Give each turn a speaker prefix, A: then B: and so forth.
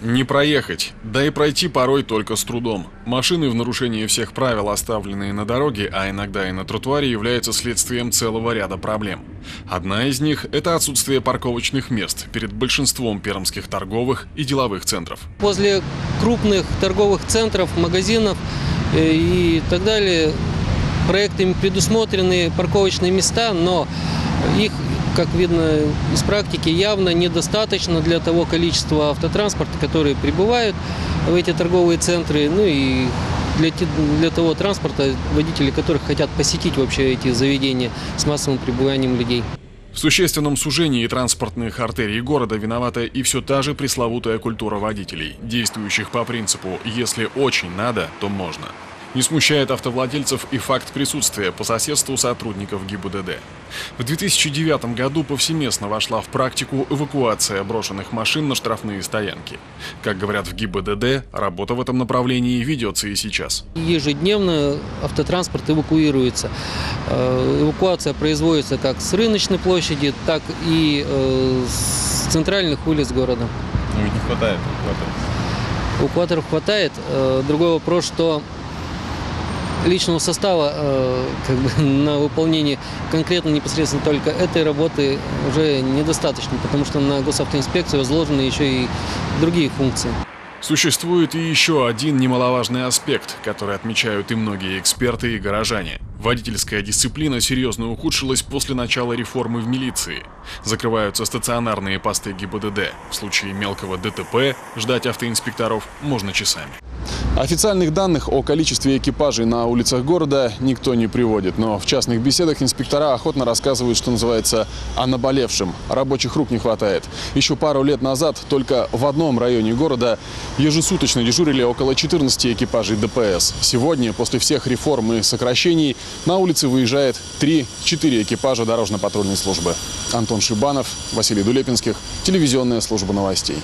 A: Не проехать, да и пройти порой только с трудом. Машины в нарушении всех правил, оставленные на дороге, а иногда и на тротуаре, являются следствием целого ряда проблем. Одна из них – это отсутствие парковочных мест перед большинством пермских торговых и деловых центров.
B: Возле крупных торговых центров, магазинов э, и так далее проектами предусмотрены парковочные места, но их как видно из практики, явно недостаточно для того количества автотранспорта, которые прибывают в эти торговые центры, ну и для, для того транспорта, водители которых хотят посетить вообще эти заведения с массовым пребыванием людей.
A: В существенном сужении транспортных артерий города виновата и все та же пресловутая культура водителей, действующих по принципу «если очень надо, то можно». Не смущает автовладельцев и факт присутствия по соседству сотрудников ГИБДД. В 2009 году повсеместно вошла в практику эвакуация брошенных машин на штрафные стоянки. Как говорят в ГИБДД, работа в этом направлении ведется и сейчас.
B: Ежедневно автотранспорт эвакуируется. Э, эвакуация производится как с рыночной площади, так и э, с центральных улиц города.
C: Ну ведь не хватает эвакуаторов.
B: Эвакуаторов хватает. Э, другой вопрос, что личного состава э, как бы, на выполнение конкретно непосредственно только этой работы уже недостаточно, потому что на госавтоинспекцию возложены еще и другие функции.
A: Существует и еще один немаловажный аспект, который отмечают и многие эксперты и горожане. Водительская дисциплина серьезно ухудшилась после начала реформы в милиции. Закрываются стационарные посты ГИБДД. В случае мелкого ДТП ждать автоинспекторов можно часами. Официальных данных о количестве экипажей на улицах города никто не приводит, но в частных беседах инспектора охотно рассказывают, что называется, о наболевшем. Рабочих рук не хватает. Еще пару лет назад только в одном районе города ежесуточно дежурили около 14 экипажей ДПС. Сегодня, после всех реформ и сокращений, на улице выезжает 3-4 экипажа дорожно-патрульной службы. Антон Шибанов, Василий Дулепинских, телевизионная служба новостей.